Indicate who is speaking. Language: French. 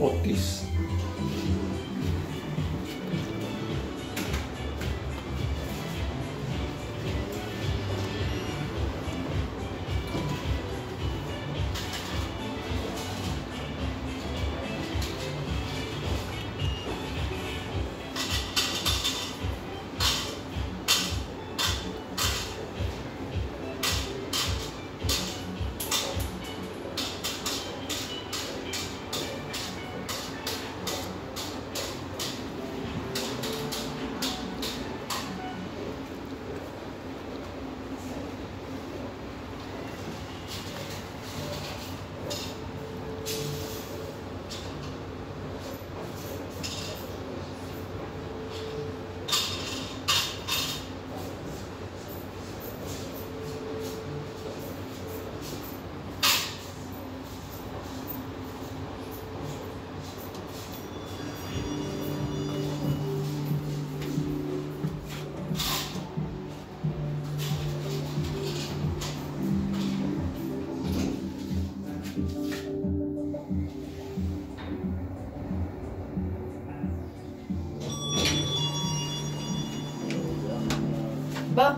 Speaker 1: Otis.
Speaker 2: Ba,